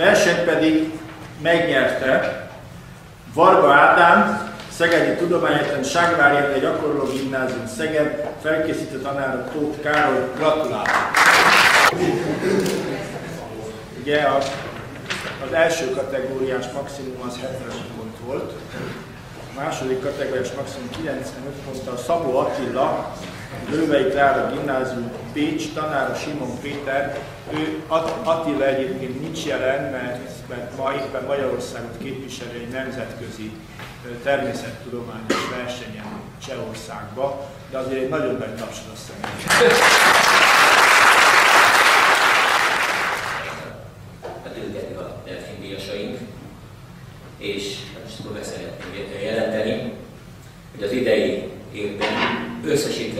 versenyt pedig megnyerte Varga Ádám, Szegedi Tudományegyetem Ságvárjelei Gyakorló Gimnázium Szeged, felkészítő tanára Tóth Károly, gratulálok! Ugye a, az első kategóriás maximum az 70 pont volt, a második kategóriás maximum 95 ponttal Szabó Attila, Lővei Klára Gimnázium Pécs, tanára Simon Péter, ő Attila egyébként nincs jelen, mert, mert ma éppen Magyarországot képviseli egy nemzetközi természettudományos versenyen Csehországba, de azért egy nagyon nagy tapsot azt Hát ők a és most akkor szeretném jelenteni, hogy az idei évben összesítve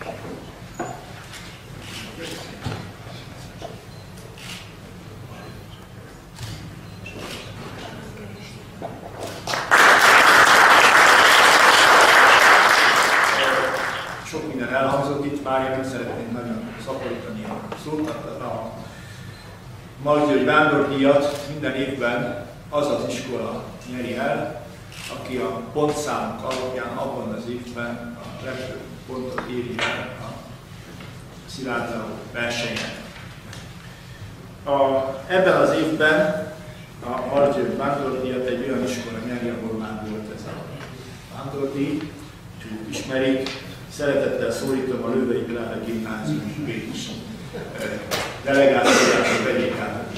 gyártani. vándordíjat minden évben az az iskola nyeri el, aki a pontszámok alapján abban az évben a legtöbb pontot éri el a szilárdaló versenyen. A, ebben az évben úgyhogy ismerik. Szeretettel szólítom a Lővei Klára Gimnázium is delegációját, vegyék át a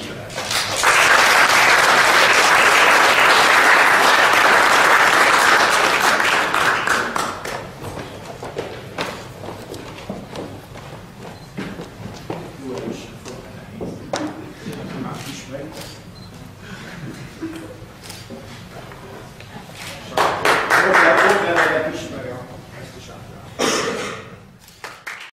Thank you.